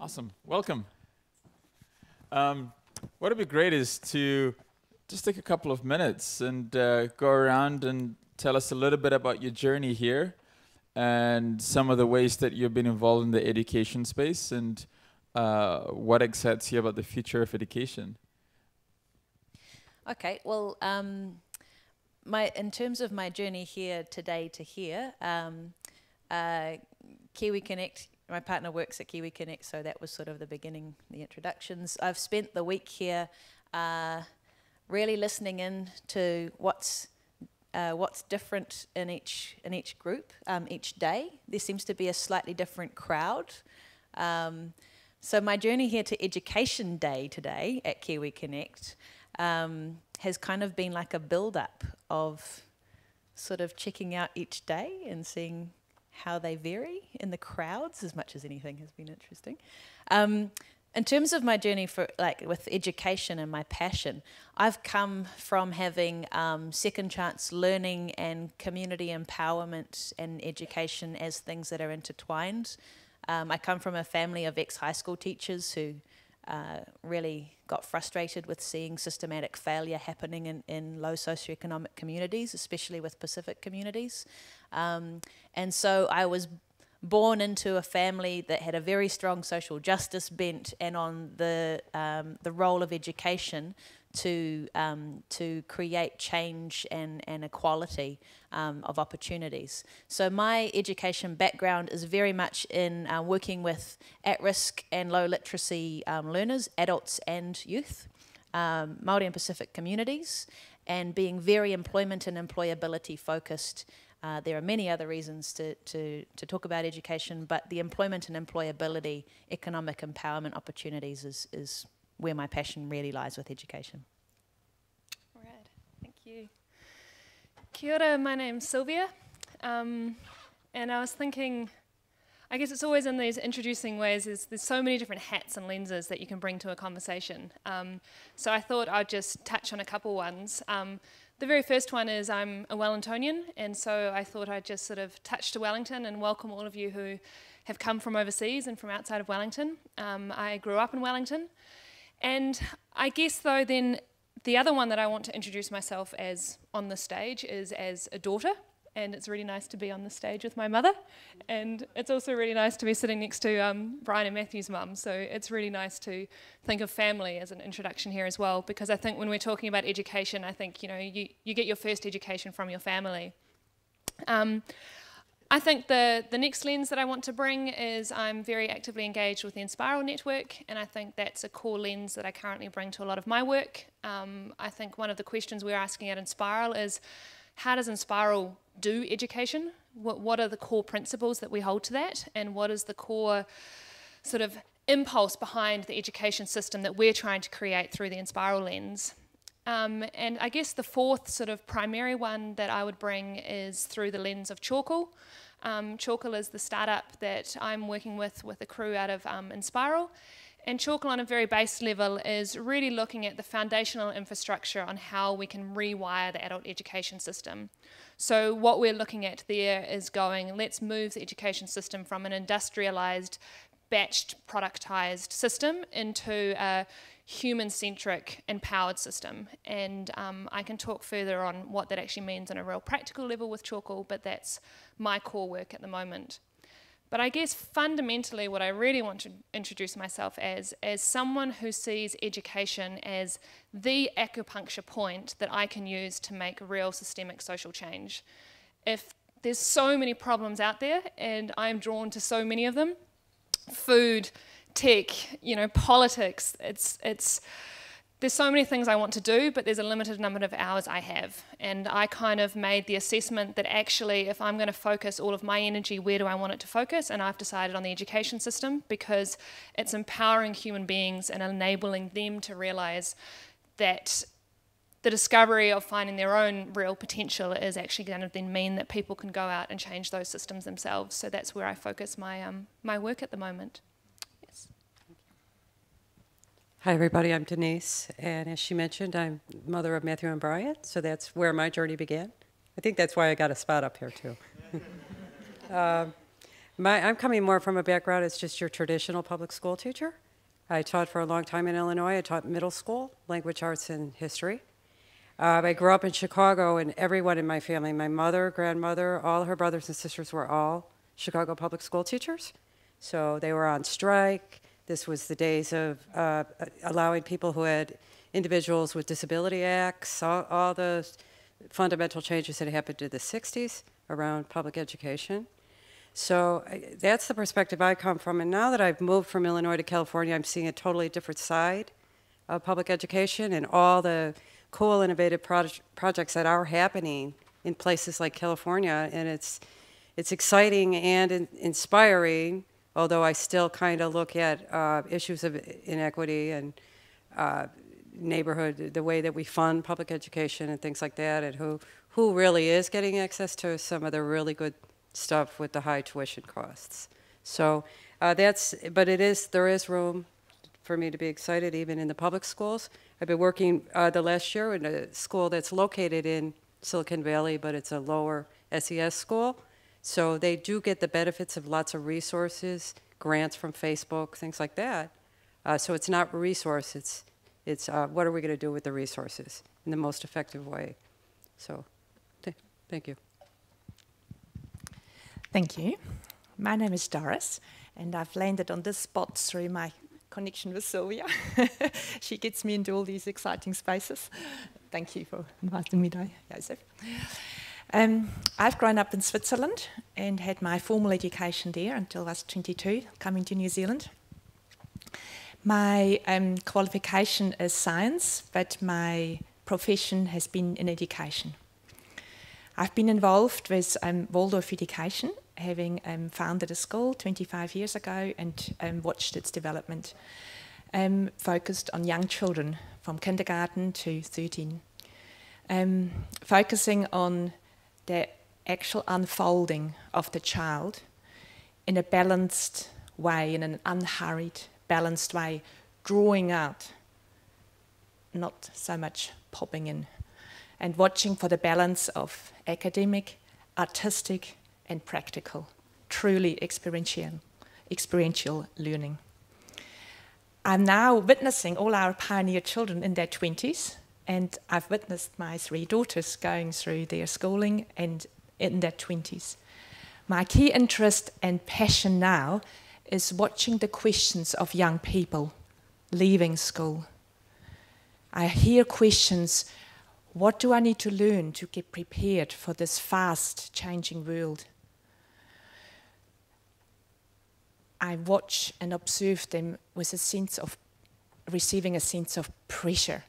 Awesome. Welcome. Um, what would be great is to just take a couple of minutes and uh, go around and tell us a little bit about your journey here and some of the ways that you've been involved in the education space and uh, what excites you about the future of education. Okay, well, um, my in terms of my journey here today to here, um, uh, Kiwi Connect. My partner works at Kiwi Connect, so that was sort of the beginning, the introductions. I've spent the week here, uh, really listening in to what's uh, what's different in each in each group um, each day. There seems to be a slightly different crowd. Um, so my journey here to Education Day today at Kiwi Connect um, has kind of been like a build-up of sort of checking out each day and seeing how they vary in the crowds as much as anything has been interesting. Um, in terms of my journey for like with education and my passion, I've come from having um, second chance learning and community empowerment and education as things that are intertwined. Um, I come from a family of ex high school teachers who uh, really got frustrated with seeing systematic failure happening in, in low socioeconomic communities, especially with Pacific communities. Um, and so I was born into a family that had a very strong social justice bent and on the, um, the role of education to, um, to create change and, and equality um, of opportunities. So my education background is very much in uh, working with at-risk and low literacy um, learners, adults and youth, um, Māori and Pacific communities, and being very employment and employability focused uh, there are many other reasons to, to, to talk about education, but the employment and employability, economic empowerment opportunities is, is where my passion really lies with education. All right, thank you. Kia ora, my name's Silvia. Um, and I was thinking, I guess it's always in these introducing ways, is there's so many different hats and lenses that you can bring to a conversation. Um, so I thought I'd just touch on a couple ones. Um, the very first one is I'm a Wellingtonian, and so I thought I'd just sort of touch to Wellington and welcome all of you who have come from overseas and from outside of Wellington. Um, I grew up in Wellington, and I guess though then the other one that I want to introduce myself as on the stage is as a daughter and it's really nice to be on the stage with my mother. And it's also really nice to be sitting next to um, Brian and Matthew's mum. So it's really nice to think of family as an introduction here as well, because I think when we're talking about education, I think you know you, you get your first education from your family. Um, I think the, the next lens that I want to bring is I'm very actively engaged with the Enspiral Network, and I think that's a core lens that I currently bring to a lot of my work. Um, I think one of the questions we're asking at Enspiral is how does Enspiral do education? What, what are the core principles that we hold to that? And what is the core sort of impulse behind the education system that we're trying to create through the Enspiral lens? Um, and I guess the fourth sort of primary one that I would bring is through the lens of Chalkle. Um, is the startup that I'm working with with a crew out of um, Enspiral. And Chalkle on a very base level is really looking at the foundational infrastructure on how we can rewire the adult education system. So what we're looking at there is going, let's move the education system from an industrialized, batched, productized system into a human-centric, empowered system. And um, I can talk further on what that actually means on a real practical level with Chalkle, but that's my core work at the moment. But I guess fundamentally, what I really want to introduce myself as, as someone who sees education as the acupuncture point that I can use to make real systemic social change. If there's so many problems out there, and I'm drawn to so many of them food, tech, you know, politics, it's, it's, there's so many things I want to do, but there's a limited number of hours I have. And I kind of made the assessment that actually, if I'm going to focus all of my energy, where do I want it to focus? And I've decided on the education system because it's empowering human beings and enabling them to realize that the discovery of finding their own real potential is actually going to then mean that people can go out and change those systems themselves. So that's where I focus my, um, my work at the moment. Hi, everybody. I'm Denise, and as she mentioned, I'm mother of Matthew and Brian, so that's where my journey began. I think that's why I got a spot up here, too. uh, My, I'm coming more from a background as just your traditional public school teacher. I taught for a long time in Illinois. I taught middle school, language arts, and history. Uh, I grew up in Chicago, and everyone in my family, my mother, grandmother, all her brothers and sisters were all Chicago public school teachers. So they were on strike. This was the days of uh, allowing people who had individuals with disability acts, all, all fundamental changes that happened in the 60s around public education. So that's the perspective I come from. And now that I've moved from Illinois to California, I'm seeing a totally different side of public education and all the cool, innovative proj- projects that are happening in places like California. And it's, it's exciting and in- inspiring, although I still kind of look at uh, issues of inequity and uh, neighborhood, the way that we fund public education and things like that, and who, who really is getting access to some of the really good stuff with the high tuition costs. So uh, that's, but it is, there is room for me to be excited even in the public schools. I've been working uh, the last year in a school that's located in Silicon Valley, but it's a lower SES school. So they do get the benefits of lots of resources, grants from Facebook, things like that. Uh, so it's not resource, it's, it's uh, what are we going to do with the resources in the most effective way. So th- thank you. Thank you. My name is Doris, and I've landed on this spot through my connection with Silvia. she gets me into all these exciting spaces. Thank you for inviting me, Joseph. Um, I've grown up in Switzerland and had my formal education there until I was 22, coming to New Zealand. My um, qualification is science, but my profession has been in education. I've been involved with um, Waldorf Education, having um, founded a school 25 years ago and um, watched its development, um, focused on young children from kindergarten to 13, um, focusing on the actual unfolding of the child in a balanced way, in an unhurried, balanced way, drawing out, not so much popping in and watching for the balance of academic, artistic, and practical, truly experiential, experiential learning. I'm now witnessing all our pioneer children in their 20s, and I've witnessed my three daughters going through their schooling and in their 20s. My key interest and passion now is watching the questions of young people leaving school. I hear questions what do I need to learn to get prepared for this fast changing world? I watch and observe them with a sense of receiving a sense of pressure.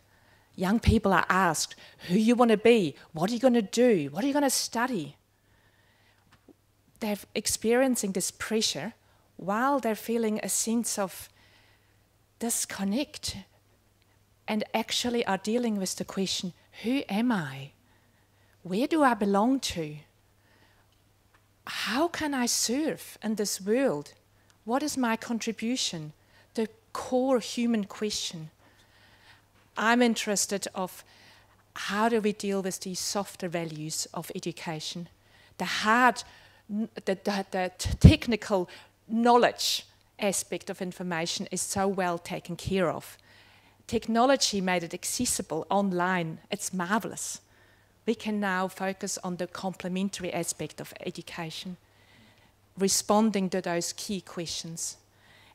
Young people are asked, Who you want to be? What are you going to do? What are you going to study? They're experiencing this pressure while they're feeling a sense of disconnect and actually are dealing with the question who am I? Where do I belong to? How can I serve in this world? What is my contribution? The core human question. I'm interested of how do we deal with these softer values of education, the hard, the, the, the technical knowledge aspect of information is so well taken care of technology made it accessible online. It's marvelous. We can now focus on the complementary aspect of education, responding to those key questions.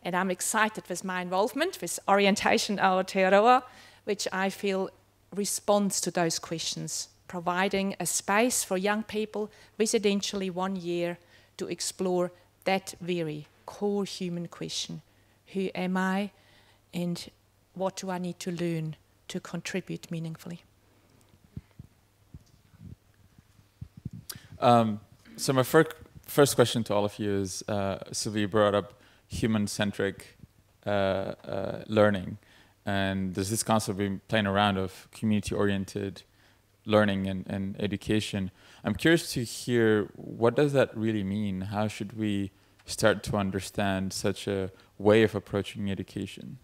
And I'm excited with my involvement with Orientation Aotearoa, which I feel responds to those questions, providing a space for young people, residentially one year, to explore that very core human question Who am I? And what do I need to learn to contribute meaningfully? Um, so my fir- first question to all of you is, uh, Silvia brought up human-centric uh, uh, learning, and there's this concept we've been playing around of community-oriented learning and, and education. I'm curious to hear what does that really mean? How should we start to understand such a way of approaching education?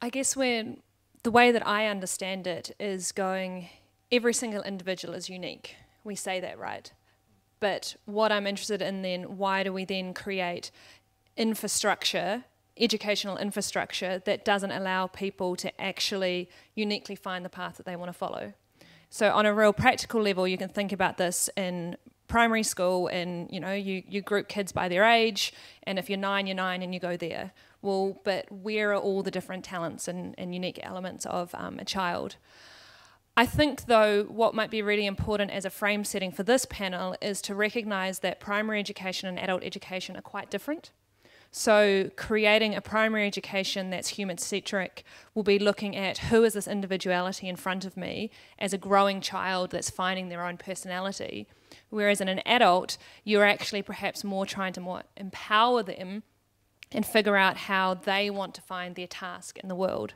I guess when the way that I understand it is going every single individual is unique. We say that, right? But what I'm interested in then, why do we then create infrastructure, educational infrastructure, that doesn't allow people to actually uniquely find the path that they want to follow? So, on a real practical level, you can think about this in primary school and you know you, you group kids by their age and if you're nine you're nine and you go there well but where are all the different talents and, and unique elements of um, a child I think, though, what might be really important as a frame setting for this panel is to recognise that primary education and adult education are quite different. So, creating a primary education that's human centric will be looking at who is this individuality in front of me as a growing child that's finding their own personality. Whereas in an adult, you're actually perhaps more trying to more empower them and figure out how they want to find their task in the world.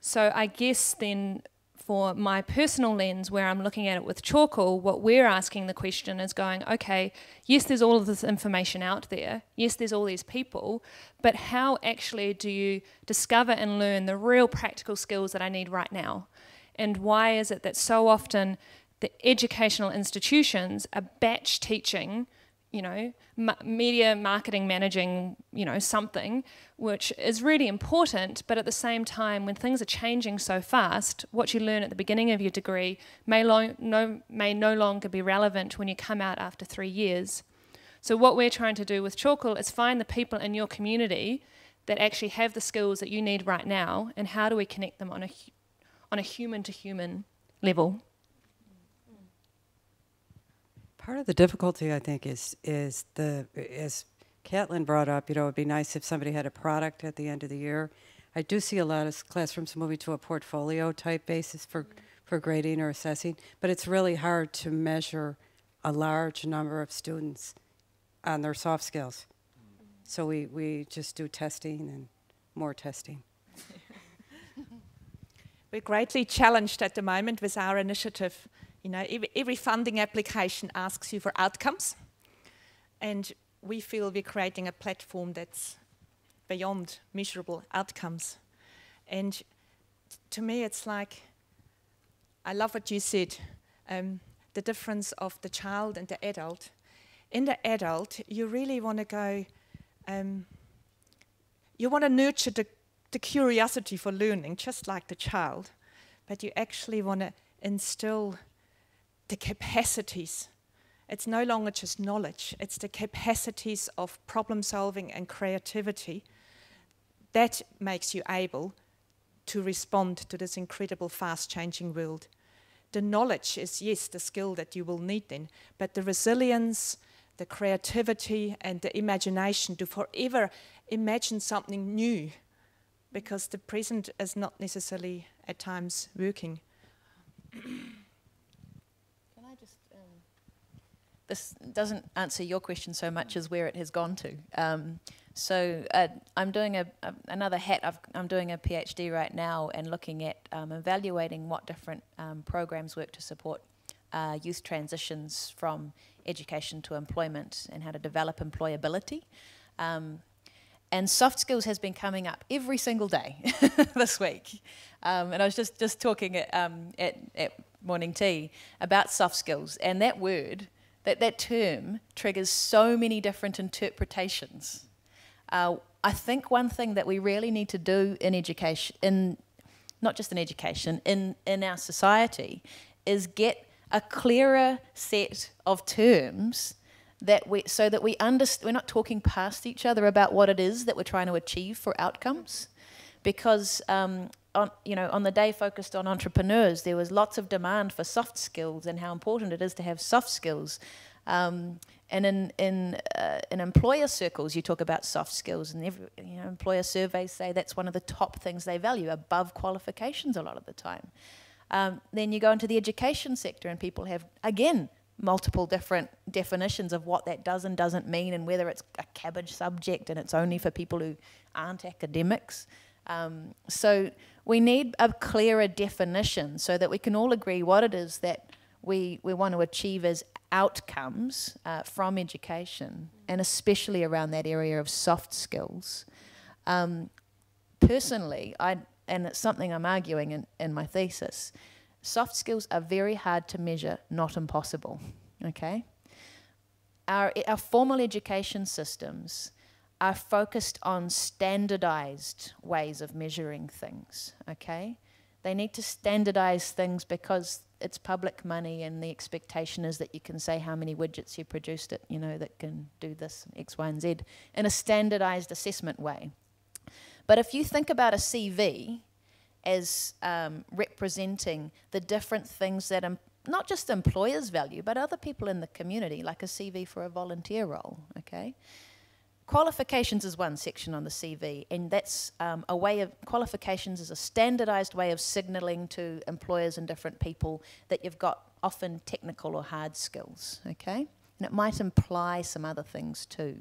So, I guess then for my personal lens, where I'm looking at it with Chalkle, what we're asking the question is going, okay, yes, there's all of this information out there. Yes, there's all these people, but how actually do you discover and learn the real practical skills that I need right now? And why is it that so often the educational institutions are batch teaching? You know, media marketing managing, you know, something, which is really important. But at the same time, when things are changing so fast, what you learn at the beginning of your degree may, no, may no longer be relevant when you come out after three years. So, what we're trying to do with Chalkle is find the people in your community that actually have the skills that you need right now, and how do we connect them on a, on a human to human level. Part of the difficulty, I think, is is the as Catlin brought up. You know, it'd be nice if somebody had a product at the end of the year. I do see a lot of classrooms moving to a portfolio type basis for for grading or assessing, but it's really hard to measure a large number of students on their soft skills. So we, we just do testing and more testing. We're greatly challenged at the moment with our initiative you know, every, funding application asks you for outcomes, and we feel we're creating a platform that's beyond measurable outcomes. And to me, it's like, I love what you said, um, the difference of the child and the adult. In the adult, you really want to go, um, you want to nurture the, the curiosity for learning, just like the child, but you actually want to instill the capacities. It's no longer just knowledge, it's the capacities of problem solving and creativity that makes you able to respond to this incredible fast changing world. The knowledge is, yes, the skill that you will need then, but the resilience, the creativity, and the imagination to forever imagine something new because the present is not necessarily at times working. This doesn't answer your question so much as where it has gone to. Um, so uh, I'm doing a, a another hat. i am doing a PhD right now and looking at um, evaluating what different um, programs work to support uh, youth transitions from education to employment and how to develop employability. Um, and soft skills has been coming up every single day this week. Um, and I was just, just talking at, um, at, at morning tea about soft skills, and that word that that term triggers so many different interpretations. Uh, I think one thing that we really need to do in education, in not just in education, in, in our society, is get a clearer set of terms that we so that we understand we're not talking past each other about what it is that we're trying to achieve for outcomes because um, on, you know, on the day focused on entrepreneurs, there was lots of demand for soft skills and how important it is to have soft skills. Um, and in in uh, in employer circles, you talk about soft skills, and every, you know, employer surveys say that's one of the top things they value above qualifications a lot of the time. Um, then you go into the education sector, and people have again multiple different definitions of what that does and doesn't mean, and whether it's a cabbage subject and it's only for people who aren't academics. Um, so we need a clearer definition so that we can all agree what it is that we, we want to achieve as outcomes uh, from education, and especially around that area of soft skills. Um, personally, I, and it's something I'm arguing in, in my thesis, Soft skills are very hard to measure, not impossible. Okay? Our, our formal education systems are focused on standardized ways of measuring things. Okay? They need to standardize things because it's public money and the expectation is that you can say how many widgets you produced it, you know, that can do this, X, Y, and Z in a standardized assessment way. But if you think about a CV as um, representing the different things that not just employers value, but other people in the community, like a CV for a volunteer role, okay? Qualifications is one section on the CV, and that's um, a way of qualifications is a standardized way of signaling to employers and different people that you've got often technical or hard skills, okay? And it might imply some other things too.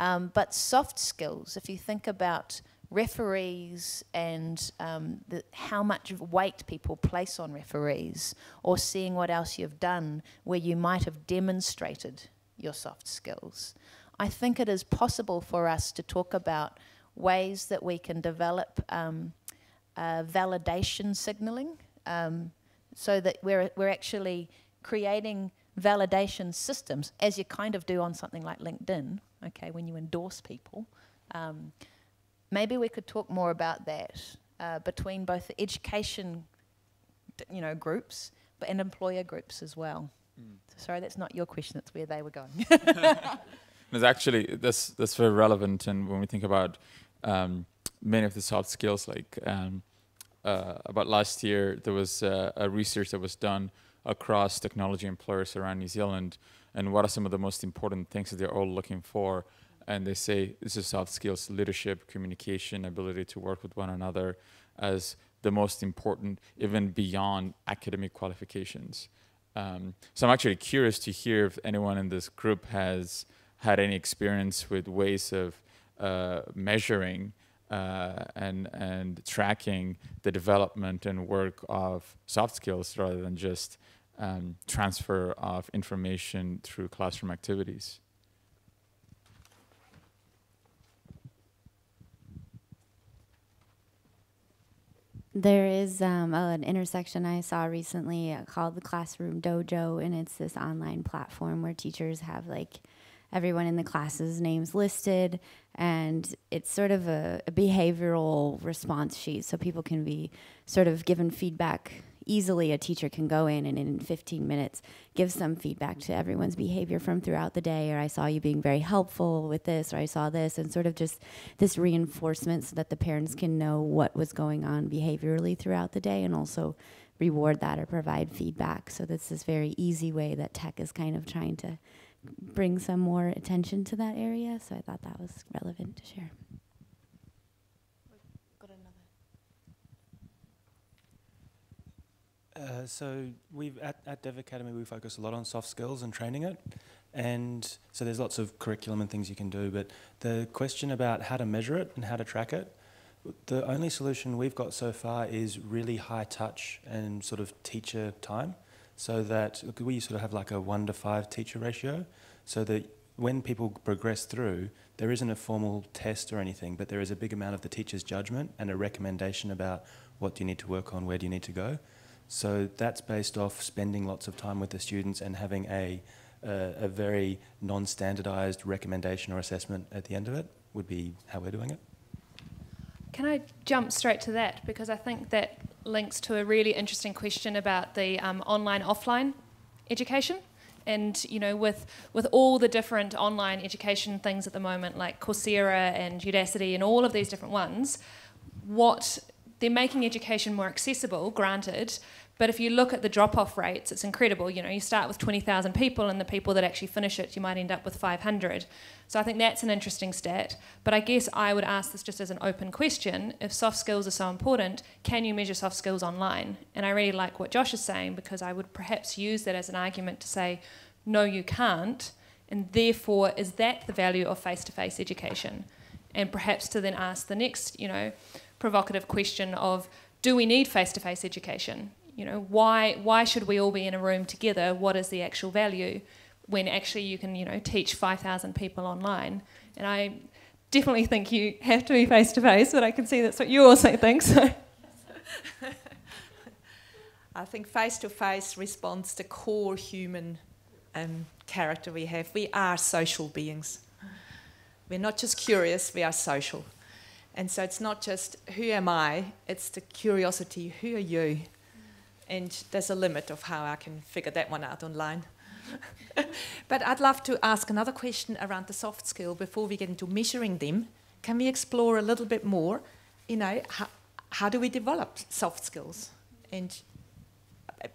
Um, but soft skills, if you think about referees and um, the, how much weight people place on referees, or seeing what else you've done where you might have demonstrated your soft skills. I think it is possible for us to talk about ways that we can develop um, uh, validation signaling um, so that we're, we're actually creating validation systems, as you kind of do on something like LinkedIn, okay, when you endorse people. Um, maybe we could talk more about that uh, between both the education you know, groups but and employer groups as well. Mm. sorry, that's not your question, that's where they were going. It's actually that's that's very relevant, and when we think about um, many of the soft skills, like um, uh, about last year, there was uh, a research that was done across technology employers around New Zealand, and what are some of the most important things that they're all looking for? And they say this is soft skills: leadership, communication, ability to work with one another, as the most important, even beyond academic qualifications. Um, so I'm actually curious to hear if anyone in this group has had any experience with ways of uh, measuring uh, and and tracking the development and work of soft skills rather than just um, transfer of information through classroom activities. There is um, an intersection I saw recently called the Classroom Dojo, and it's this online platform where teachers have like everyone in the class's names listed, and it's sort of a, a behavioral response sheet so people can be sort of given feedback easily. A teacher can go in and in 15 minutes give some feedback to everyone's behavior from throughout the day or i saw you being very helpful with this or i saw this and sort of just this reinforcement so that the parents can know what was going on behaviorally throughout the day and also reward that or provide feedback. So this is very easy way that tech is kind of trying to bring some more attention to that area. So I thought that was relevant to share. Uh, so we've at, at Dev Academy we focus a lot on soft skills and training it, and so there's lots of curriculum and things you can do. But the question about how to measure it and how to track it, the only solution we've got so far is really high touch and sort of teacher time so that we sort of have like a one to five teacher ratio, so that when people progress through, there isn't a formal test or anything, but there is a big amount of the teacher's judgment and a recommendation about what do you need to work on, where do you need to go. So that's based off spending lots of time with the students and having a, a, a very non-standardized recommendation or assessment at the end of it would be how we're doing it. Can I jump straight to that? Because I think that links to a really interesting question about the um, online offline education. And you know, with with all the different online education things at the moment, like Coursera and Udacity and all of these different ones, what they're making education more accessible, granted, but if you look at the drop off rates, it's incredible. You know, you start with 20,000 people, and the people that actually finish it, you might end up with 500. So I think that's an interesting stat. But I guess I would ask this just as an open question if soft skills are so important, can you measure soft skills online? And I really like what Josh is saying because I would perhaps use that as an argument to say, no, you can't. And therefore, is that the value of face to face education? And perhaps to then ask the next, you know, provocative question of, do we need face to face education? You know, why why should we all be in a room together? What is the actual value when actually you can, you know, teach 5,000 people online? And I definitely think you have to be face to face, but I can see that's what you also think. So. I think face to face responds the core human um, character we have. We are social beings. We're not just curious, we are social. And so it's not just who am I, it's the curiosity who are you? And there's a limit of how I can figure that one out online. but I'd love to ask another question around the soft skill before we get into measuring them. Can we explore a little bit more? You know, how, how do we develop soft skills? And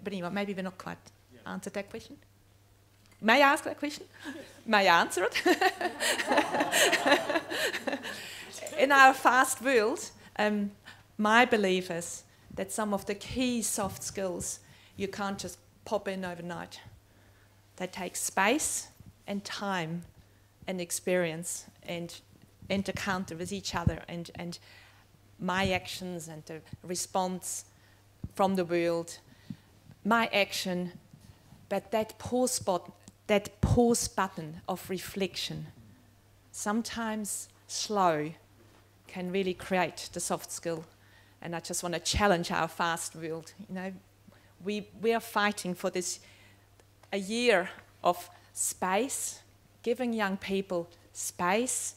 but anyway, maybe we're not quite answered that question. May I ask that question? May I answer it? In our fast world, um, my belief is that some of the key soft skills you can't just pop in overnight. They take space and time and experience and encounter with each other and, and my actions and the response from the world, my action, but that pause spot that pause button of reflection, sometimes slow, can really create the soft skill. And I just want to challenge our fast world. You know, we, we are fighting for this a year of space, giving young people space,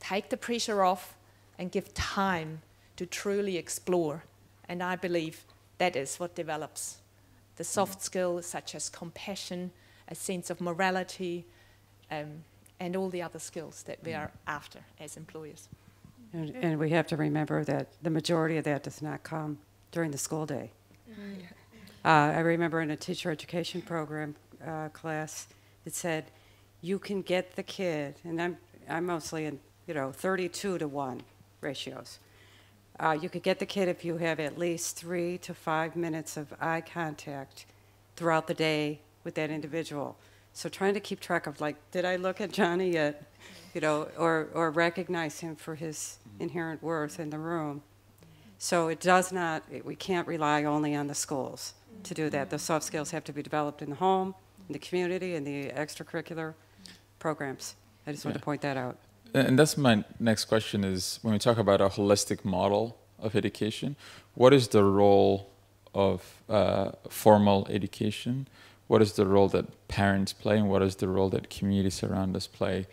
take the pressure off, and give time to truly explore. And I believe that is what develops the soft skills such as compassion, a sense of morality, um, and all the other skills that we are after as employers. And, and, we have to remember that the majority of that does not come during the school day. Uh, I remember in a teacher education program uh, class, it said, you can get the kid, and I'm, I'm mostly in, you know, 32 to 1 ratios. Uh, you could get the kid if you have at least three to five minutes of eye contact throughout the day with that individual. So trying to keep track of like, did I look at Johnny yet? You know, or, or recognize him for his inherent worth in the room. So it does not, it, we can't rely only on the schools to do that. The soft skills have to be developed in the home, in the community, in the extracurricular programs. I just yeah. want to point that out. And that's my next question is when we talk about a holistic model of education, what is the role of uh, formal education what is the role that parents play and what is the role that communities around us play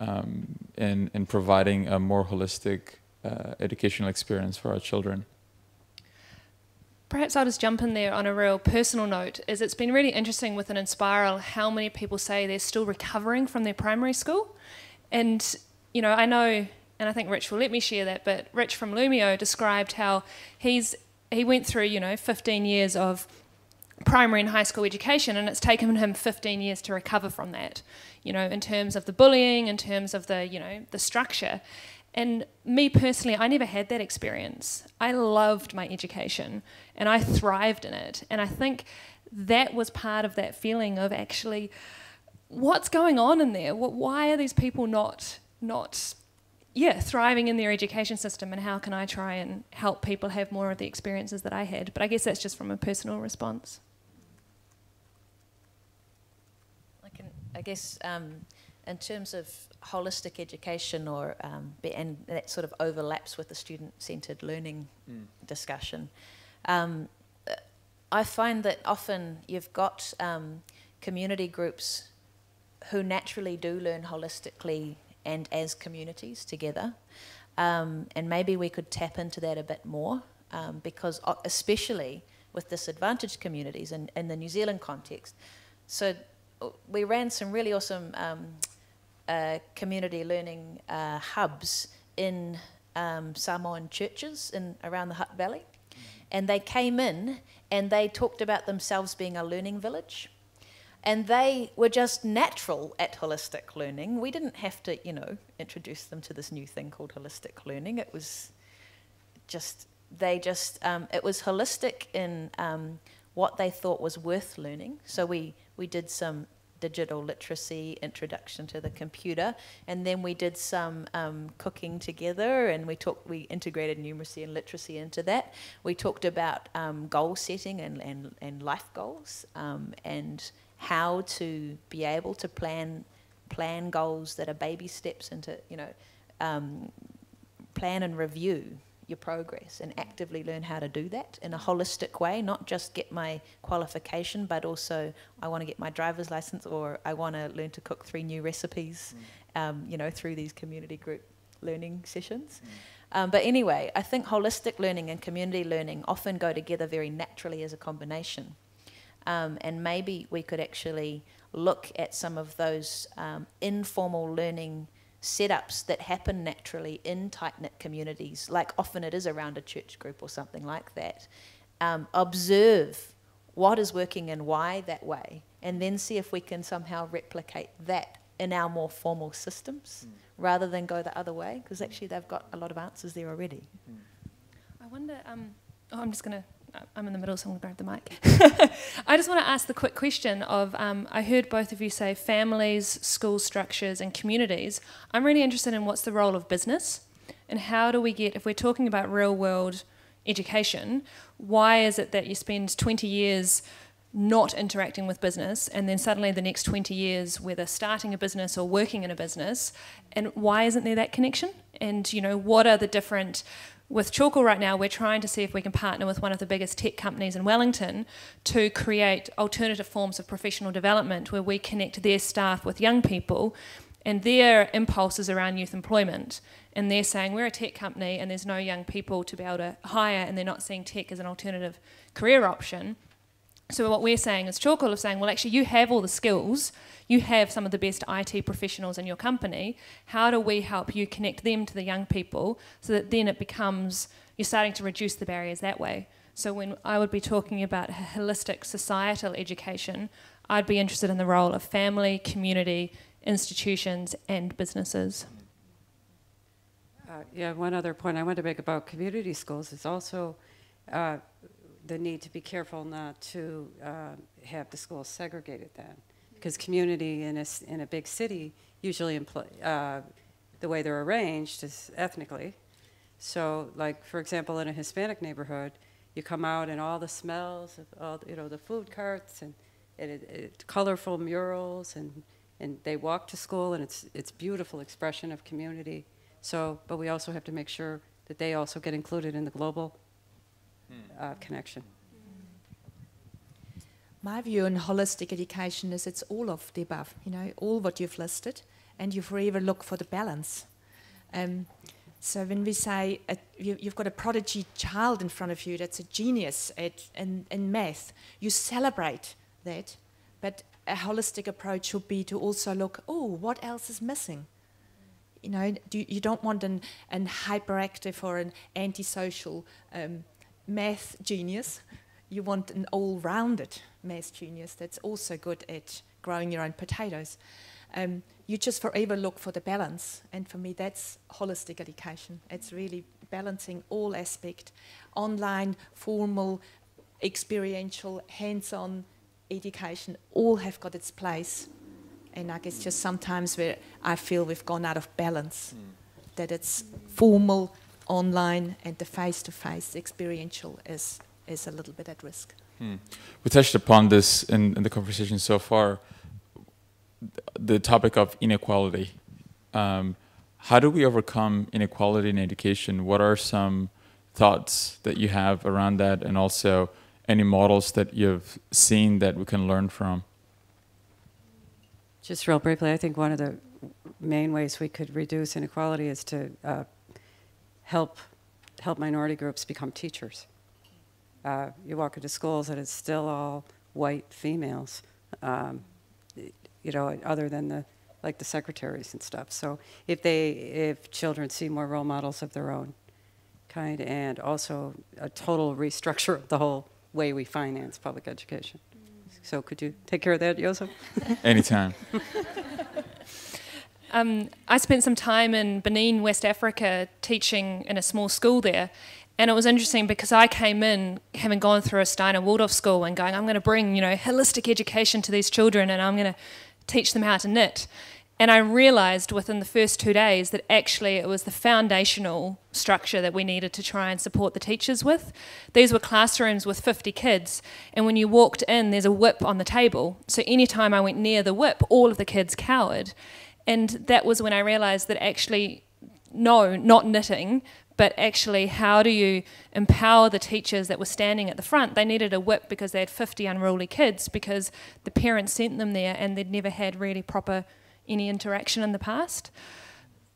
um, in, in providing a more holistic uh, educational experience for our children. Perhaps I'll just jump in there on a real personal note. Is it's been really interesting with an Enspiral how many people say they're still recovering from their primary school, and you know I know, and I think Rich will let me share that. But Rich from Loomio described how he's he went through you know 15 years of primary and high school education, and it's taken him 15 years to recover from that. You know, in terms of the bullying, in terms of the you know the structure. And me personally, I never had that experience. I loved my education and I thrived in it. And I think that was part of that feeling of actually, what's going on in there? Why are these people not not yeah, thriving in their education system and how can I try and help people have more of the experiences that I had? But I guess that's just from a personal response. I guess um, in terms of holistic education, or um, and that sort of overlaps with the student-centered learning mm. discussion. Um, I find that often you've got um, community groups who naturally do learn holistically and as communities together, um, and maybe we could tap into that a bit more um, because, especially with disadvantaged communities in, in the New Zealand context. So we ran some really awesome um, uh, community learning uh, hubs in um, Samoan churches in around the Hutt Valley, and they came in and they talked about themselves being a learning village, and they were just natural at holistic learning. We didn't have to, you know, introduce them to this new thing called holistic learning. It was just they just um, it was holistic in um, what they thought was worth learning. So we we did some digital literacy introduction to the computer and then we did some um, cooking together and we talked we integrated numeracy and literacy into that. We talked about um, goal setting and, and, and life goals um, and how to be able to plan plan goals that are baby steps into you know um, plan and review your progress and actively learn how to do that in a holistic way, not just get my qualification, but also I want to get my driver's license or I want to learn to cook three new recipes, mm. um, you know, through these community group learning sessions. Mm. Um, but anyway, I think holistic learning and community learning often go together very naturally as a combination. Um, and maybe we could actually look at some of those um, informal learning setups that happen naturally in tight knit communities, like often it is around a church group or something like that. Um, observe what is working and why that way, and then see if we can somehow replicate that in our more formal systems mm. rather than go the other way, because actually they've got a lot of answers there already. Mm. I wonder, um, oh, I'm just going to I'm in the middle, so I'm going to grab the mic. I just want to ask the quick question of um, I heard both of you say families, school structures, and communities. I'm really interested in what's the role of business and how do we get, if we're talking about real world education, why is it that you spend 20 years not interacting with business and then suddenly the next 20 years whether starting a business or working in a business and why isn't there that connection and you know what are the different with Chalkle right now, we're trying to see if we can partner with one of the biggest tech companies in Wellington to create alternative forms of professional development where we connect their staff with young people and their impulses around youth employment. And they're saying, we're a tech company and there's no young people to be able to hire, and they're not seeing tech as an alternative career option. So, what we're saying is, Chalkle is saying, well, actually, you have all the skills you have some of the best IT professionals in your company. How do we help you connect them to the young people so that then it becomes, you're starting to reduce the barriers that way? So when I would be talking about holistic societal education, I'd be interested in the role of family, community, institutions, and businesses. Uh, yeah, one other point I want to make about community schools is also uh, the need to be careful not to uh, have the schools segregated then because community in a, in a big city usually uh, the way they're arranged is ethnically. So, like for example, in a Hispanic neighborhood, you come out and all the smells of all you know the food carts and it, it, it, colorful murals and and they walk to school and it's it's beautiful expression of community. So, but we also have to make sure that they also get included in the global. Uh, connection. My view on holistic education is it's all of the above, you know, all what you've listed, and you forever look for the balance. Um, so when we say uh, you, have got a prodigy child in front of you that's a genius at, in, in math, you celebrate that, but a holistic approach would be to also look, oh, what else is missing? You know, do, you don't want an, an hyperactive or an antisocial um, math genius. You want an all-rounded math genius that's also good at growing your own potatoes. Um, you just forever look for the balance, and for me, that's holistic education. It's really balancing all aspect, online, formal, experiential, hands-on education. All have got its place, and I guess just sometimes where I feel we've gone out of balance, mm. that it's formal, online, and the face-to-face experiential is is a little bit at risk. Hmm. We touched upon this in, in, the conversation so far, the topic of inequality. Um, how do we overcome inequality in education? What are some thoughts that you have around that, and also any models that you've seen that we can learn from? Just real briefly, I think one of the main ways we could reduce inequality is to uh, help help minority groups become teachers uh, you walk into schools and it's still all white females, um, you know, other than the like the secretaries and stuff. So if they if children see more role models of their own kind, and also a total restructure of the whole way we finance public education. So could you take care of that, Joseph? Anytime. Um, I spent some time in Benin, West Africa, teaching in a small school there, and it was interesting because I came in having gone through a Steiner Waldorf school and going, I'm going to bring, you know, holistic education to these children and I'm going to teach them how to knit. And I realized within the first two days that actually it was the foundational structure that we needed to try and support the teachers with. These were classrooms with 50 kids, and when you walked in, there's a whip on the table. So anytime I went near the whip, all of the kids cowered. And that was when I realized that actually, no, not knitting, but actually, how do you empower the teachers that were standing at the front? They needed a whip because they had 50 unruly kids because the parents sent them there and they'd never had really proper any interaction in the past.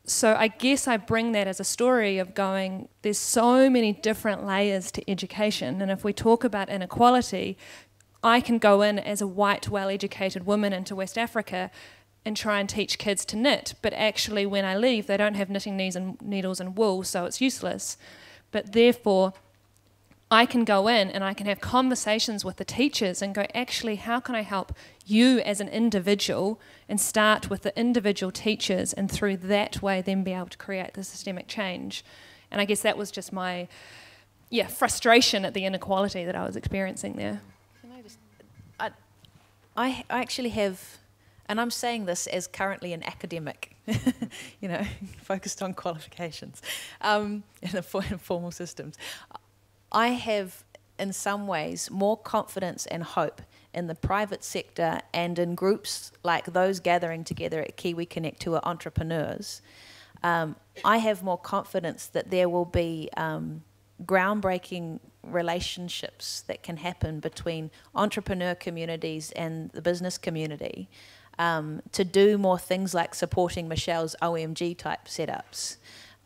So I guess I bring that as a story of going, there's so many different layers to education. And if we talk about inequality, I can go in as a white, well educated woman into West Africa and try and teach kids to knit, but actually, when I leave, they don't have knitting and needles and wool, so it's useless. But therefore, I can go in and I can have conversations with the teachers and go, actually, how can I help you as an individual and start with the individual teachers and through that way then be able to create the systemic change? And I guess that was just my, yeah, frustration at the inequality that I was experiencing there. Can I just, I, I actually have and I'm saying this as currently an academic, you know, focused on qualifications um, in the formal systems. I have, in some ways, more confidence and hope in the private sector and in groups like those gathering together at KiwiConnect who are entrepreneurs. Um, I have more confidence that there will be um, groundbreaking relationships that can happen between entrepreneur communities and the business community um, to do more things like supporting Michelle's OMG type setups,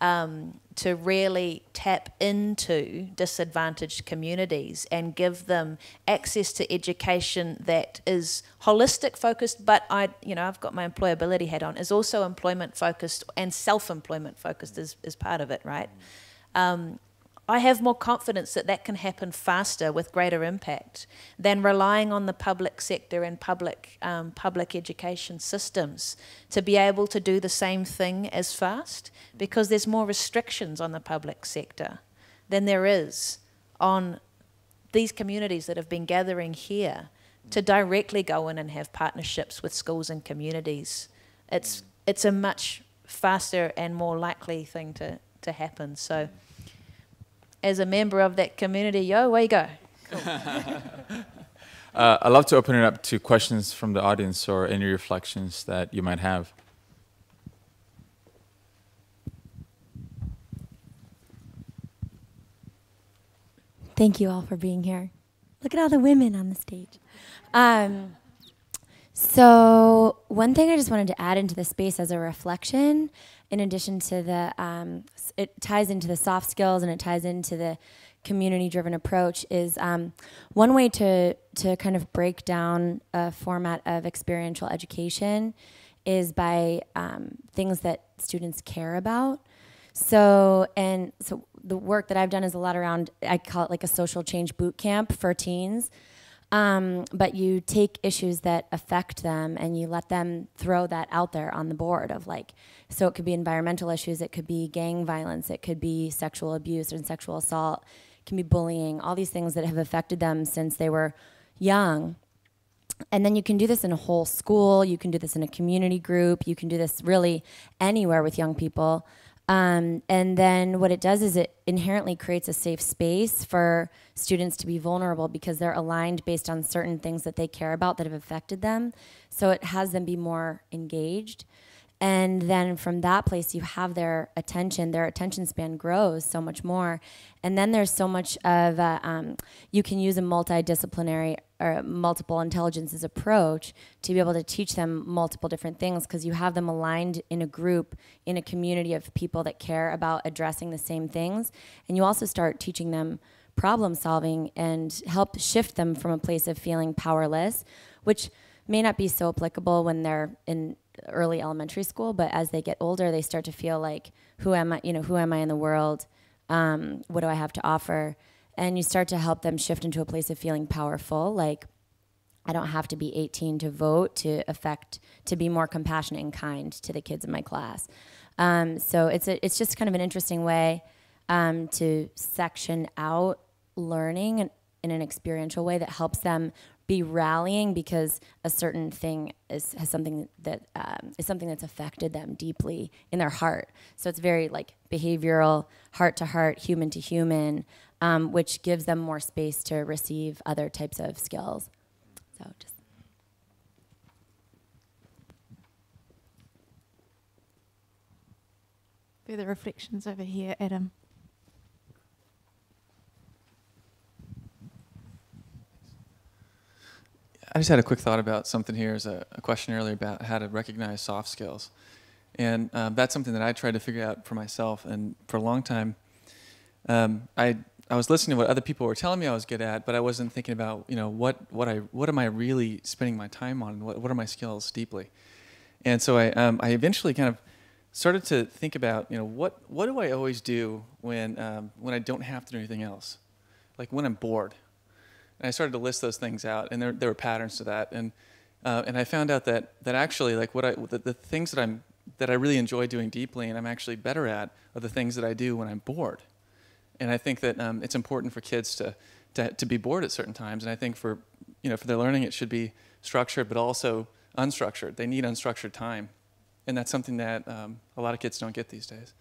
um, to really tap into disadvantaged communities and give them access to education that is holistic focused, but I, you know, I've got my employability hat on, is also employment focused and self employment focused is, is part of it, right? Um, I have more confidence that that can happen faster with greater impact than relying on the public sector and public um, public education systems to be able to do the same thing as fast because there's more restrictions on the public sector than there is on these communities that have been gathering here to directly go in and have partnerships with schools and communities. It's it's a much faster and more likely thing to, to happen. So as a member of that community, yo, where you go? Cool. uh, I'd love to open it up to questions from the audience or any reflections that you might have. Thank you all for being here. Look at all the women on the stage. Um, so, one thing I just wanted to add into the space as a reflection in addition to the, um, it ties into the soft skills and it ties into the community driven approach is um, one way to, to kind of break down a format of experiential education is by um, things that students care about. So, and so the work that I've done is a lot around, I call it like a social change boot camp for teens. Um, but you take issues that affect them and you let them throw that out there on the board of like, so it could be environmental issues, it could be gang violence, it could be sexual abuse and sexual assault, it can be bullying, all these things that have affected them since they were young. And then you can do this in a whole school, you can do this in a community group, you can do this really anywhere with young people. Um, and then what it does is it inherently creates a safe space for students to be vulnerable because they're aligned based on certain things that they care about that have affected them. So it has them be more engaged. And then from that place, you have their attention, their attention span grows so much more. And then there's so much of, uh, um, you can use a multidisciplinary or multiple intelligences approach to be able to teach them multiple different things because you have them aligned in a group, in a community of people that care about addressing the same things. And you also start teaching them problem solving and help shift them from a place of feeling powerless, which may not be so applicable when they're in early elementary school, but as they get older, they start to feel like, who am I? You know, who am I in the world? Um, what do I have to offer? And you start to help them shift into a place of feeling powerful, like I don't have to be 18 to vote to affect to be more compassionate and kind to the kids in my class. Um, so it's a, it's just kind of an interesting way um, to section out learning in, in an experiential way that helps them be rallying because a certain thing is has something that um, is something that's affected them deeply in their heart. So it's very like behavioral, heart to heart, human to human, um, which gives them more space to receive other types of skills. So just. Further reflections over here, Adam. I just had a quick thought about something here. Is a, a question earlier about how to recognize soft skills, and um, that's something that I tried to figure out for myself. And for a long time, um, I I was listening to what other people were telling me I was good at, but I wasn't thinking about you know what what I what am I really spending my time on? What what are my skills deeply? And so I um, I eventually kind of started to think about you know what what do I always do when um, when I don't have to do anything else, like when I'm bored. And I started to list those things out, and there there were patterns to that, and uh, and I found out that that actually like what I the, the things that I'm that I really enjoy doing deeply and I'm actually better at are the things that I do when I'm bored. And I think that um, it's important for kids to, to, to be bored at certain times. And I think for, you know, for their learning, it should be structured, but also unstructured. They need unstructured time. And that's something that um, a lot of kids don't get these days.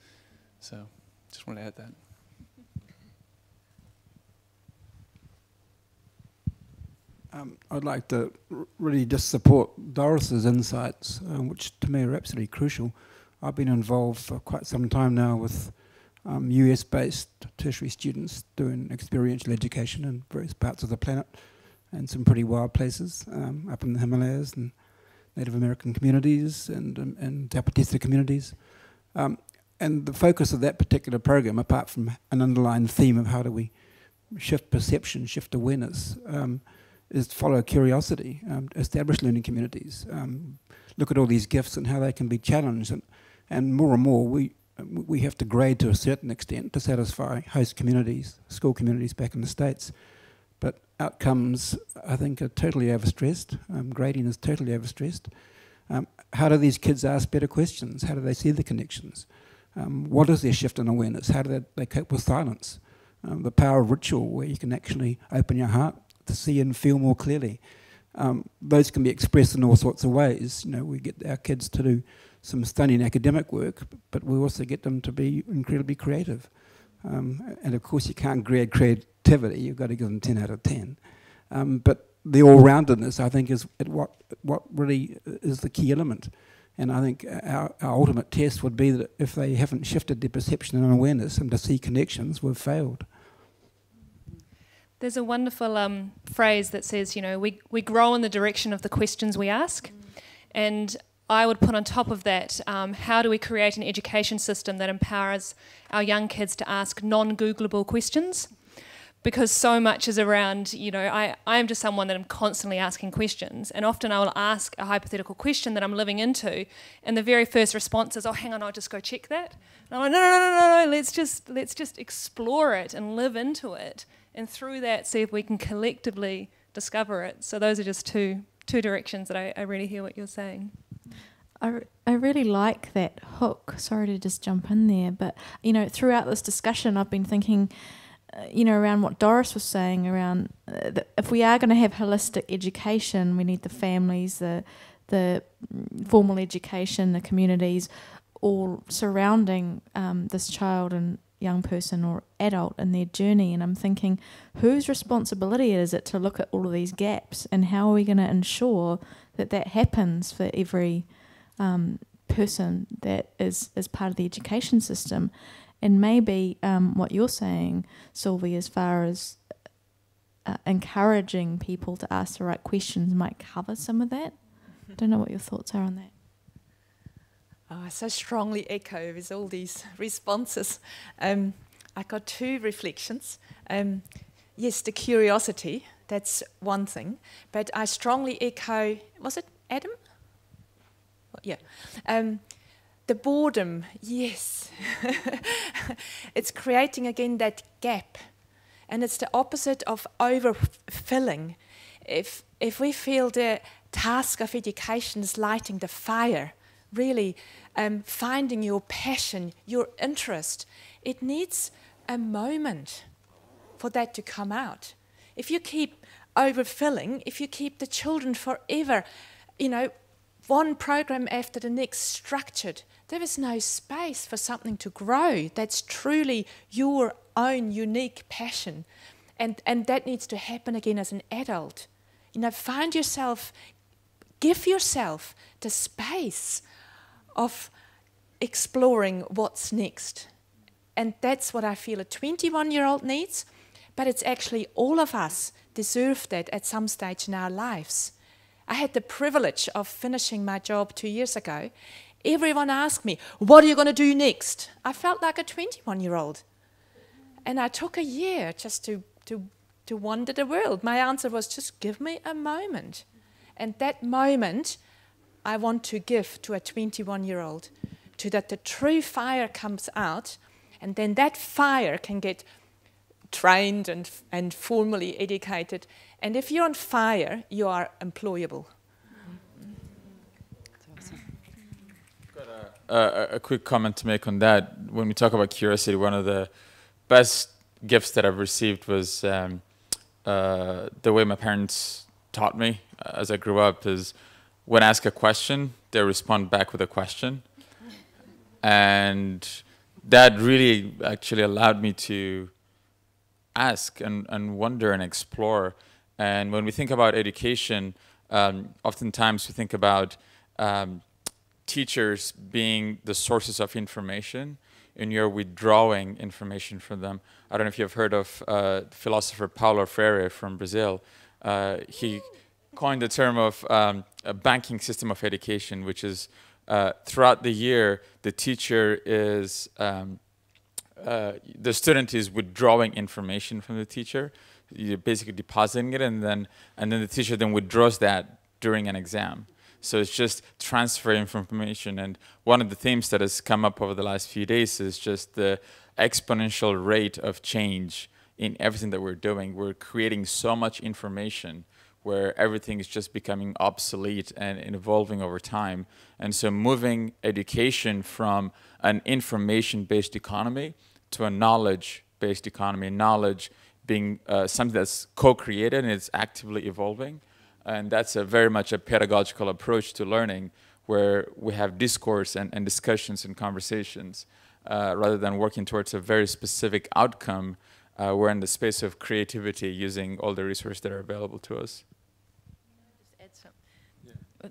So just wanted to add that. Um, I'd like to really just support Doris's insights, um, which to me are absolutely crucial. I've been involved for quite some time now with um, US-based tertiary students doing experiential education in various parts of the planet and some pretty wild places um, up in the Himalayas and Native American communities and, um, and Zapatista communities. Um, and the focus of that particular program, apart from an underlying theme of how do we shift perception, shift awareness, um, is follow curiosity, um, establish learning communities, um, look at all these gifts and how they can be challenged. And, and more and more, we, we have to grade to a certain extent to satisfy host communities, school communities back in the States. But outcomes, I think, are totally overstressed. Um, grading is totally overstressed. Um, how do these kids ask better questions? How do they see the connections? Um, what is their shift in awareness? How do they, they cope with silence? Um, the power of ritual, where you can actually open your heart to see and feel more clearly. Um, those can be expressed in all sorts of ways. You know, we get our kids to do some stunning academic work, but we also get them to be incredibly creative. Um, and of course, you can't grade creativity. You've got to give them 10 out of 10. Um, but the all-roundedness, I think, is what what really is the key element. And I think our, our ultimate test would be that if they haven't shifted their perception and awareness and to see connections, we've failed. There's a wonderful um, phrase that says, you know, we, we grow in the direction of the questions we ask. Mm. And I would put on top of that, um, how do we create an education system that empowers our young kids to ask non Googleable questions? Because so much is around, you know, I, I am just someone that I'm constantly asking questions. And often I will ask a hypothetical question that I'm living into, and the very first response is, oh, hang on, I'll just go check that. And I'm like, no, no, no, no, no, let's just, let's just explore it and live into it and through that see if we can collectively discover it. So those are just two two directions that I, I really hear what you're saying. I, I really like that hook. Sorry to just jump in there, but you know, throughout this discussion, I've been thinking, uh, you know, around what Doris was saying around uh, if we are going to have holistic education, we need the families, the the formal education, the communities, all surrounding um, this child and young person or adult in their journey. And I'm thinking, whose responsibility is it to look at all of these gaps and how are we going to ensure that that happens for every um, person that is, is part of the education system? And maybe um, what you're saying, Sylvie, as far as uh, encouraging people to ask the right questions might cover some of that. I Don't know what your thoughts are on that. Oh, I so strongly echo with all these responses. Um, I got two reflections. Um, yes, the curiosity, that's one thing, but I strongly echo, was it Adam? Yeah. Um, the boredom, yes. it's creating again that gap. And it's the opposite of overfilling. If, if we feel the task of education is lighting the fire, really um, finding your passion, your interest, it needs a moment for that to come out. If you keep overfilling, if you keep the children forever, you know, one program after the next structured, there is no space for something to grow that's truly your own unique passion. And, and that needs to happen again as an adult. You know, find yourself, give yourself the space of exploring what's next. And that's what I feel a 21 year old needs, but it's actually all of us deserve that at some stage in our lives. I had the privilege of finishing my job two years ago. Everyone asked me, What are you going to do next? I felt like a 21 year old. And I took a year just to, to, to wander the world. My answer was just give me a moment. And that moment I want to give to a 21 year old, to that the true fire comes out, and then that fire can get trained and, and formally educated. And if you're on fire, you are employable. Uh, a, quick comment to make on that. When we talk about curiosity, one of the best gifts that I've received was um, uh, the way my parents taught me uh, as I grew up. Is when I ask a question, they respond back with a question, and that really actually allowed me to ask and, and wonder and explore. And when we think about education, um, oftentimes we think about um, teachers being the sources of information and you're withdrawing information from them. I don't know if you've heard of uh, philosopher Paulo Freire from Brazil. Uh, he coined the term of um, a banking system of education, which is uh, throughout the year, the teacher is, um, uh, the student is withdrawing information from the teacher. You're basically depositing it, and then, and then the teacher then withdraws that during an exam. So it's just transferring information. And one of the themes that has come up over the last few days is just the exponential rate of change in everything that we're doing. We're creating so much information where everything is just becoming obsolete and, evolving over time. And so moving education from an information-based economy to a knowledge-based economy, knowledge being uh, something that's co-created and it's actively evolving. And that's a very much a pedagogical approach to learning where we have discourse and, and discussions and conversations uh, rather than working towards a very specific outcome. Uh, we're in the space of creativity using all the resources that are available to us. Uh,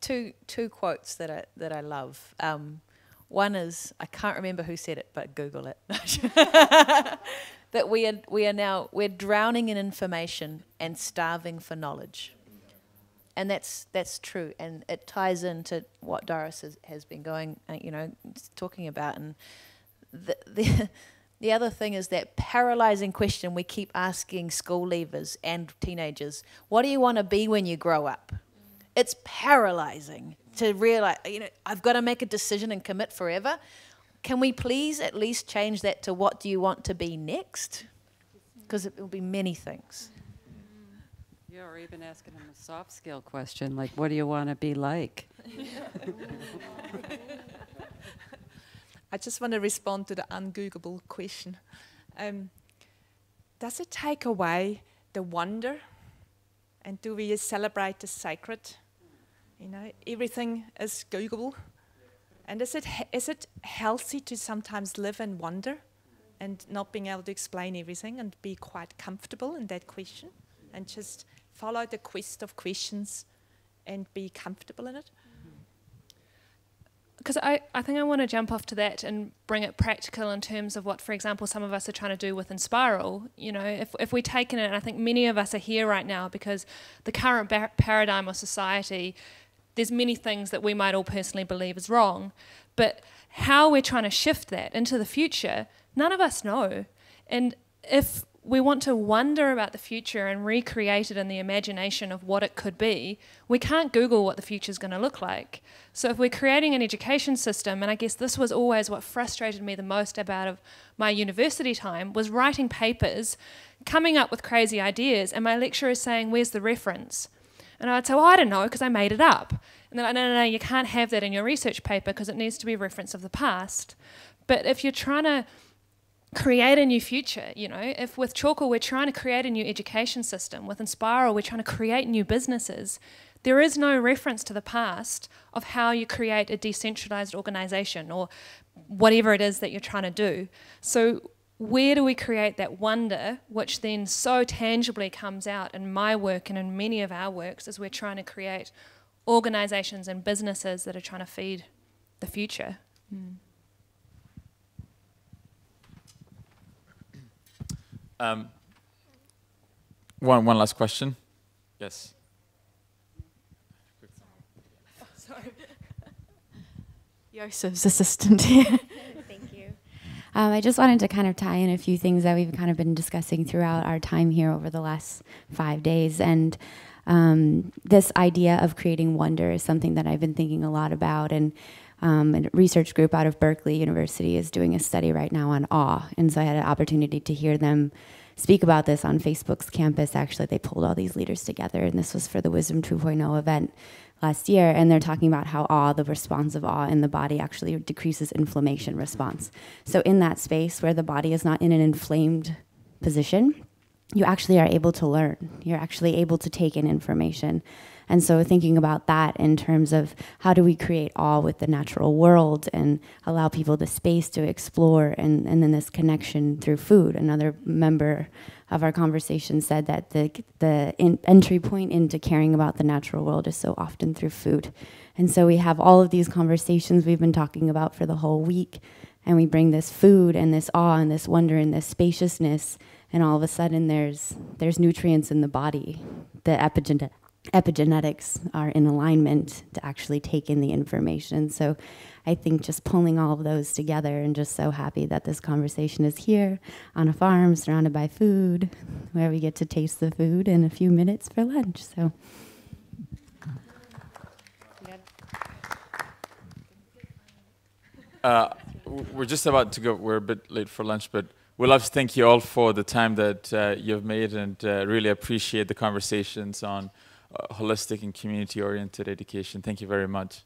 two two quotes that I that I love. Um, one is I can't remember who said it, but Google it. that we are we are now we're drowning in information and starving for knowledge and that's that's true, and it ties into what Doris has, has been going, uh, you know, talking about. And the, the the other thing is that paralyzing question we keep asking school leavers and teenagers: What do you want to be when you grow up? It's paralyzing to realize, you know, I've got to make a decision and commit forever. Can we please at least change that to what do you want to be next? Because it will be many things. Yeah, or even asking them a soft skill question like, what do you want to be like? I just want to respond to the ungoogleable question. Um, does it take away the wonder? And do we celebrate the sacred? You know, everything is Googleable. And is it, is it healthy to sometimes live in wonder and not being able to explain everything and be quite comfortable in that question and just follow the quest of questions and be comfortable in it? Mm-hmm. Because I, I think I want to jump off to that and bring it practical in terms of what, for example, some of us are trying to do with Enspiral. You know, if, if we take in it, and I think many of us are here right now because the current paradigm of society, there's many things that we might all personally believe is wrong. But how we're trying to shift that into the future, none of us know. And if we want to wonder about the future and recreate it in the imagination of what it could be, we can't Google what the future is going to look like. So if we're creating an education system, and I guess this was always what frustrated me the most about of my university time, was writing papers, coming up with crazy ideas, and my lecturer is saying, "Where's the reference?" And I'd say, "Well, I don't know, because I made it up." And they're like, "No, no, no, you can't have that in your research paper because it needs to be reference of the past." But if you're trying to create a new future. You know, if with Chalkle we're trying to create a new education system, with Enspiral we're trying to create new businesses, there is no reference to the past of how you create a decentralized organization or whatever it is that you're trying to do. So where do we create that wonder, which then so tangibly comes out in my work and in many of our works as we're trying to create organizations and businesses that are trying to feed the future? Mm. Um, one, one last question. Yes. Yosef's assistant here. Um, I just wanted to kind of tie in a few things that we've kind of been discussing throughout our time here over the last five days. And um, this idea of creating wonder is something that I've been thinking a lot about. And um, a research group out of Berkeley University is doing a study right now on awe. And so I had an opportunity to hear them speak about this on Facebook's campus. Actually, they pulled all these leaders together, and this was for the Wisdom 2.0 event last year. And they're talking about how awe, the response of awe in the body, actually decreases inflammation response. So, in that space where the body is not in an inflamed position, you actually are able to learn. You're actually able to take in information. And so, thinking about that in terms of how do we create awe with the natural world and allow people the space to explore, and, and then this connection through food. Another member of our conversation said that the, the in entry point into caring about the natural world is so often through food. And so, we have all of these conversations we've been talking about for the whole week, and we bring this food and this awe and this wonder and this spaciousness and all of a sudden there's there's nutrients in the body the epigenetic epigenetics are in alignment to actually take in the information. So I think just pulling all of those together and just so happy that this conversation is here on a farm surrounded by food where we get to taste the food in a few minutes for lunch. So uh, we're just about to go. We're a bit late for lunch, but we'd love to thank you all for the time that uh, you've made and uh, really appreciate the conversations on Uh, holistic and community oriented education. Thank you very much.